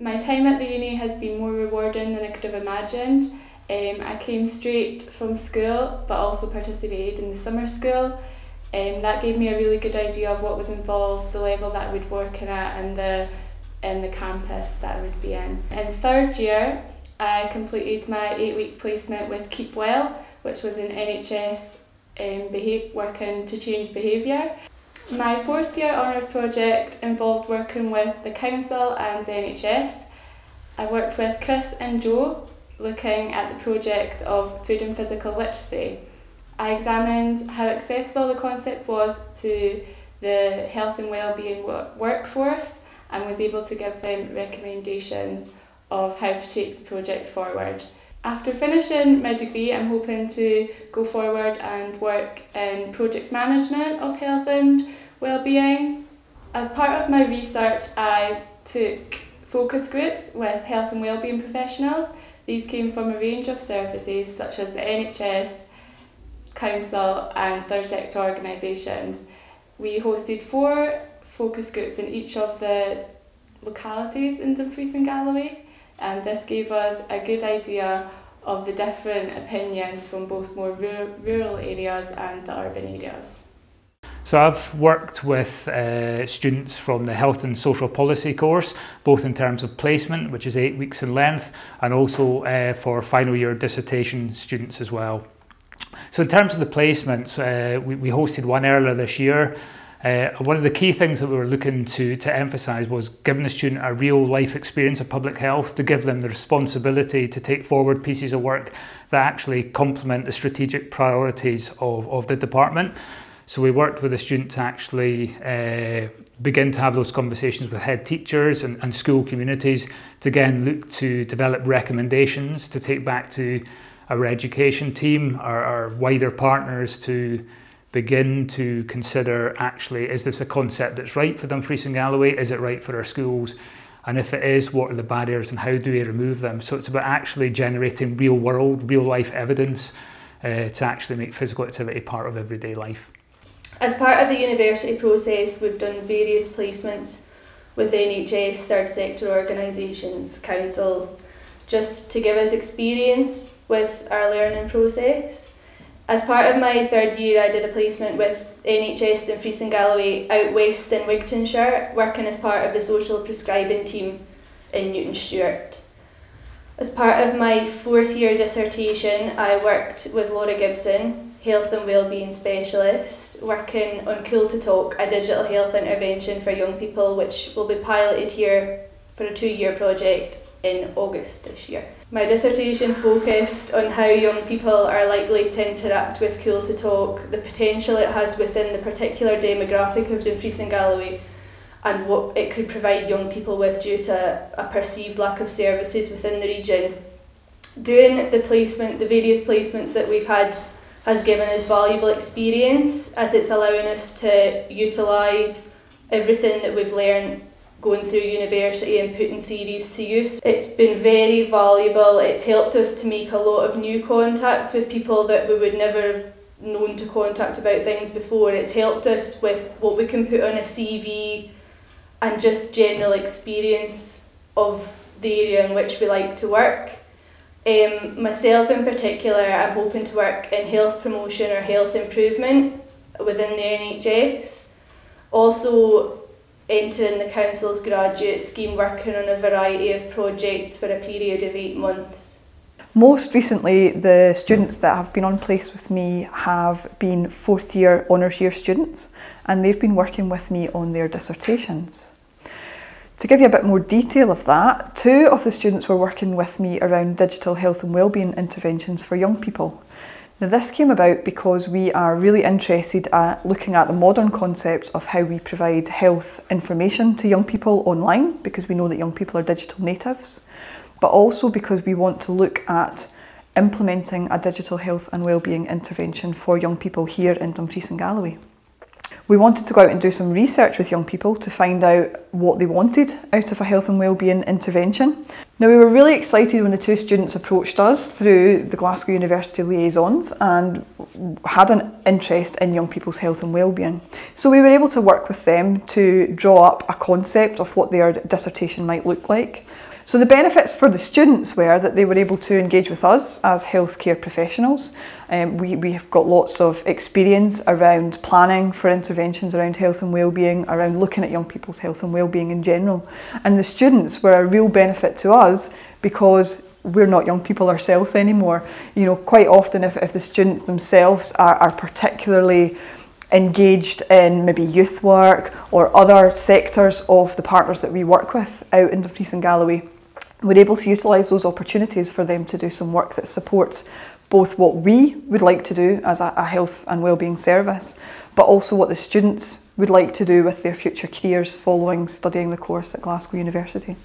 My time at the uni has been more rewarding than I could have imagined. Um, I came straight from school but also participated in the summer school. Um, that gave me a really good idea of what was involved, the level that I would work in at and the, and the campus that I would be in. In third year I completed my eight week placement with Keep Well which was in NHS um, behave, working to change behaviour. My fourth year honours project involved working with the council and the NHS. I worked with Chris and Joe looking at the project of food and physical literacy. I examined how accessible the concept was to the health and wellbeing workforce and was able to give them recommendations of how to take the project forward. After finishing my degree, I'm hoping to go forward and work in project management of health and wellbeing. As part of my research, I took focus groups with health and wellbeing professionals. These came from a range of services such as the NHS, council and third sector organisations. We hosted four focus groups in each of the localities in Dumfries and Galloway and this gave us a good idea of the different opinions from both more rural areas and the urban areas. So I've worked with uh, students from the Health and Social Policy course, both in terms of placement, which is eight weeks in length, and also uh, for final year dissertation students as well. So in terms of the placements, uh, we, we hosted one earlier this year, uh, one of the key things that we were looking to, to emphasise was giving the student a real life experience of public health, to give them the responsibility to take forward pieces of work that actually complement the strategic priorities of, of the department. So we worked with the student to actually uh, begin to have those conversations with head teachers and, and school communities to again look to develop recommendations to take back to our education team, our, our wider partners to begin to consider actually is this a concept that's right for Dumfries and Galloway? Is it right for our schools? And if it is, what are the barriers and how do we remove them? So it's about actually generating real world, real life evidence uh, to actually make physical activity part of everyday life. As part of the university process, we've done various placements with the NHS, third sector organisations, councils, just to give us experience with our learning process. As part of my third year, I did a placement with NHS Dumfries and Galloway out west in Wigtownshire, working as part of the social prescribing team in Newton Stewart. As part of my fourth year dissertation, I worked with Laura Gibson, health and wellbeing specialist, working on Cool to Talk, a digital health intervention for young people, which will be piloted here for a two-year project in August this year. My dissertation focused on how young people are likely to interact with Cool to Talk, the potential it has within the particular demographic of Dumfries and Galloway, and what it could provide young people with due to a perceived lack of services within the region. Doing the placement, the various placements that we've had, has given us valuable experience as it's allowing us to utilise everything that we've learned going through university and putting theories to use. It's been very valuable. It's helped us to make a lot of new contacts with people that we would never have known to contact about things before. It's helped us with what we can put on a CV and just general experience of the area in which we like to work. Um, myself in particular, I'm hoping to work in health promotion or health improvement within the NHS. Also, entering the council's graduate scheme working on a variety of projects for a period of eight months. Most recently, the students that have been on place with me have been fourth year honours year students and they've been working with me on their dissertations. To give you a bit more detail of that, two of the students were working with me around digital health and wellbeing interventions for young people. Now this came about because we are really interested at looking at the modern concepts of how we provide health information to young people online because we know that young people are digital natives, but also because we want to look at implementing a digital health and wellbeing intervention for young people here in Dumfries and Galloway. We wanted to go out and do some research with young people to find out what they wanted out of a health and wellbeing intervention. Now we were really excited when the two students approached us through the Glasgow University liaisons and had an interest in young people's health and wellbeing. So we were able to work with them to draw up a concept of what their dissertation might look like. So the benefits for the students were that they were able to engage with us as healthcare professionals. Um, we, we have got lots of experience around planning for interventions around health and well-being, around looking at young people's health and well-being in general. And the students were a real benefit to us because we're not young people ourselves anymore. You know, quite often if, if the students themselves are, are particularly engaged in maybe youth work or other sectors of the partners that we work with out in Dumfries and Galloway, we're able to utilise those opportunities for them to do some work that supports both what we would like to do as a, health and wellbeing service, but also what the students would like to do with their future careers following studying the course at Glasgow University.